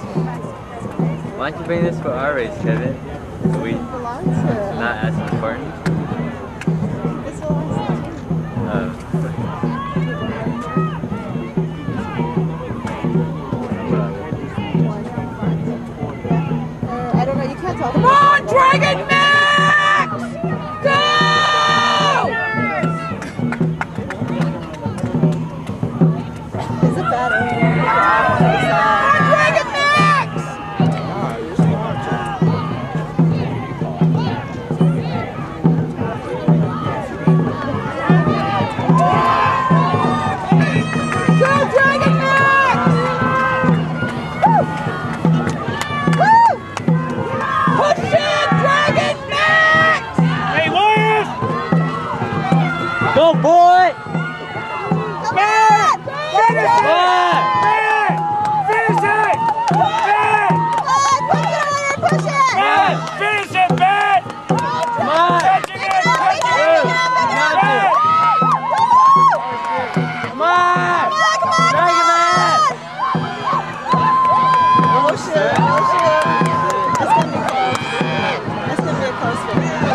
Why don't you bring this for our race, Kevin? We belongs to. not as important. This belongs to. Uh, Uh, I don't know. You can't talk. Come on, DragonMax! Go! Is it bad? Go, boy! Man! Finish it! Come Finish it! Man! Push it! Man! Finish it, man! Come on! Catching it! Catching it! Man! Come on! Dragon Man! Oh shit! Oh shit! That's gonna be close. That's gonna be a close one.